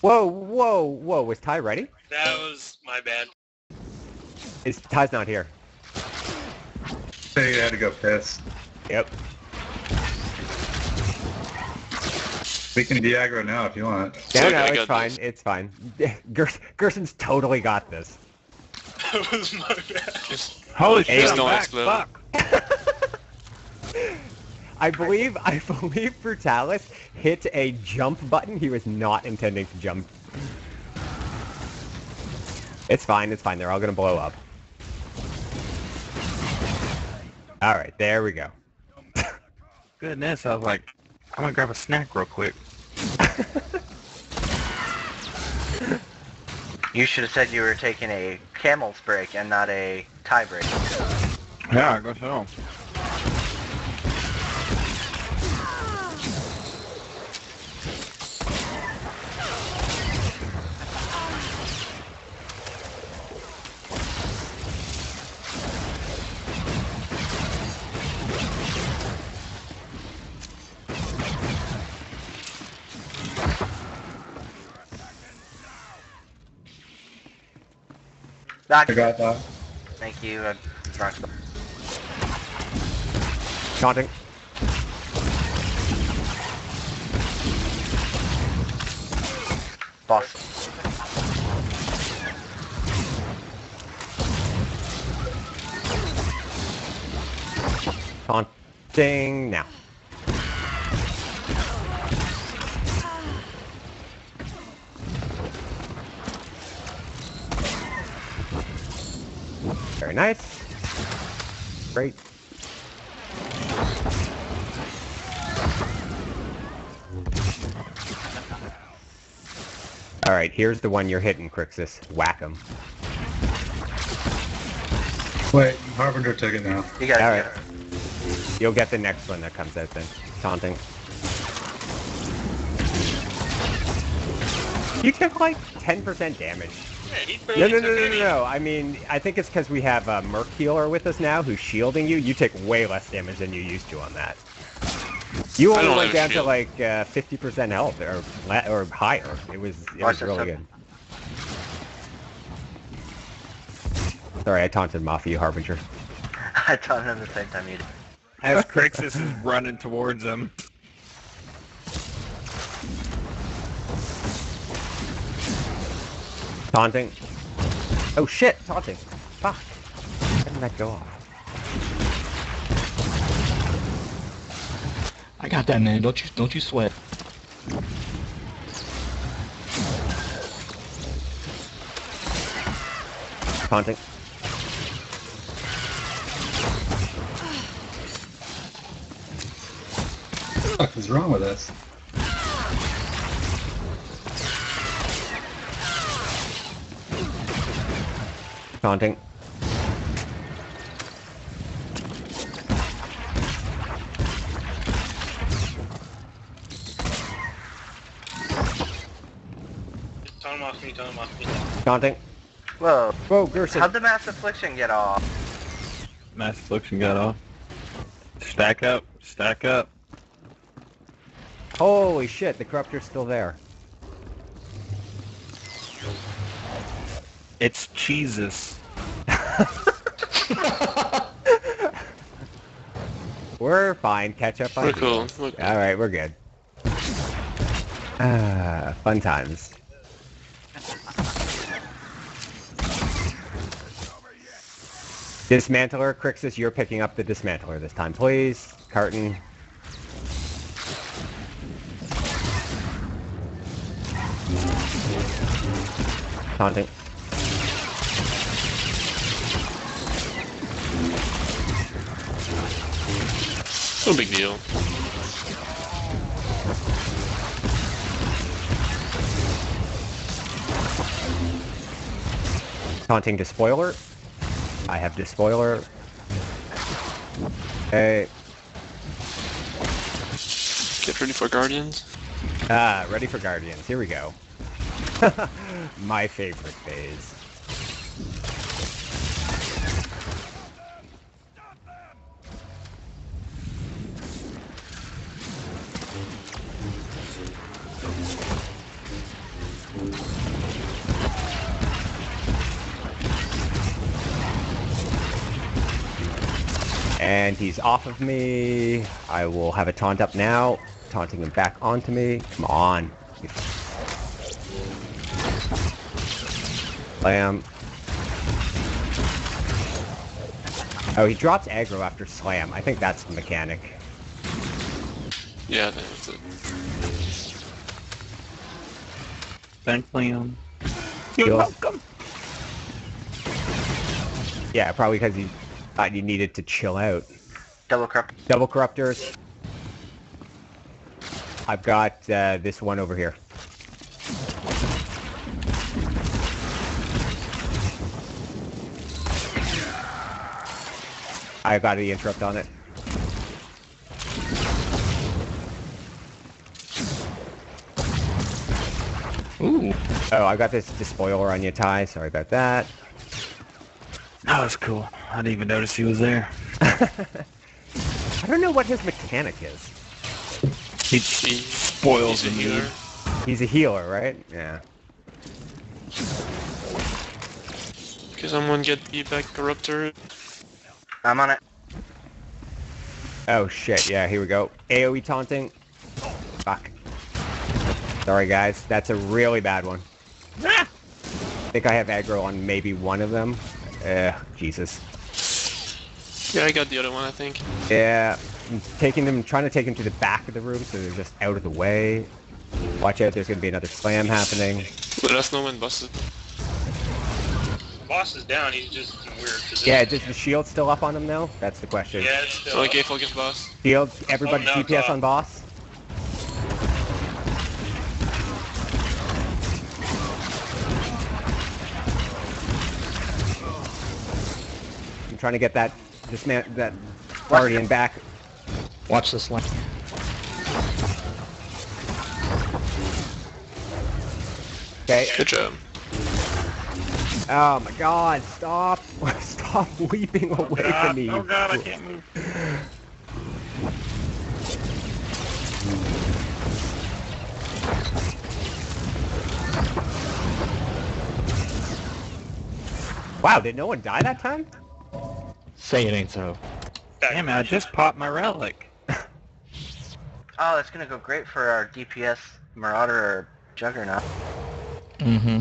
Whoa, whoa, whoa. Was Ty ready? That was my bad. Is Ty's not here? Say you had to go piss. Yep. We can Diagro now if you want. No, okay, no, I fine. this. It's fine. Gers- Gerson's totally got this. That was my bad. Just Holy Hey, shit, just I'm don't back. Fuck. I believe, I believe Brutalis hit a jump button. He was not intending to jump. It's fine. It's fine. They're all gonna blow up. All right, there we go. Goodness, I was like, I'm gonna grab a snack real quick. You should have said you were taking a camel's break and not a tie break. Yeah, I guess so. Back. I got that. Thank you. Uh, drunk. Taunting. Boss. Taunting now. Very nice. Great. All right, here's the one you're hitting, Crixus. Whack him. Wait, Harbinger took it now. You got All it. right. You'll get the next one that comes out then. Taunting. You took like 10% damage. Yeah, he No, no, no, no, no, no. I mean, I think it's because we have a Merc healer with us now who's shielding you. You take way less damage than you used to on that. You only went have a down to like uh, 50% health or la- or higher. It was it was really good. Sorry, I taunted Mafia Harbinger. I taunted him the same time you did. As Crixus is running towards him. Taunting. Oh shit, taunting. Fuck. How did that go off? I got that, man. Don't you don't you sweat. Taunting. What the fuck is wrong with us? Taunting. Tone him off me, tone him off me. Taunting. Whoa. Whoa, Gerson. How'd the mass affliction get off? Mass affliction got off. Stack up, stack up. Holy shit, the corruptor's still there. It's Jesus. We're fine. Catch up on We're cool. We're All right, we're good. Ah, fun times. Dismantler, Crixus, you're picking up the dismantler this time, please. Carton. Taunting. No big deal. Taunting Despoiler. I have Despoiler. Okay. Get ready for Guardians. Ah, ready for Guardians. Here we go. My favorite phase. And he's off of me. I will have a taunt up now. Taunting him back onto me. Come on. Slam. Oh, he drops aggro after slam. I think that's the mechanic. Yeah, that's it. Thanks, Liam. You're You're welcome. Yeah, probably because he thought you needed to chill out. Double corrupt. Double corruptors. I've got uh, this one over here. I got the interrupt on it. Ooh. Oh, I got this despoiler on your tie. Sorry about that. That was cool. I didn't even notice he was there. I don't know what his mechanic is. He He spoils he's the a healer. He's a healer, right? Yeah. Can someone get the back corruptor? I'm on it. Oh shit, yeah, here we go. AoE taunting. Fuck. Sorry guys, that's a really bad one. I think I have aggro on maybe one of them. Uh, Jesus. Yeah, I got the other one, I think. Yeah, I'm taking them, trying to take them to the back of the room so they're just out of the way. Watch out, there's gonna be another slam happening. Let us know when busted. Boss is down. He's just in weird position. Yeah, does the shield still up on him though? That's the question. Yeah, it's still. So okay, focus boss. Shield, everybody Oh, no, DPS on boss. I'm trying to get that this man that guardian back. Watch this line. Okay. Good job. Oh my god, stop. Stop weeping oh, away from me. oh god, I can't move. Wow, did no one die that time? Say it ain't so. Damn it, I just popped my relic. Oh, that's gonna go great for our DPS Marauder or Juggernaut. Mm-hmm.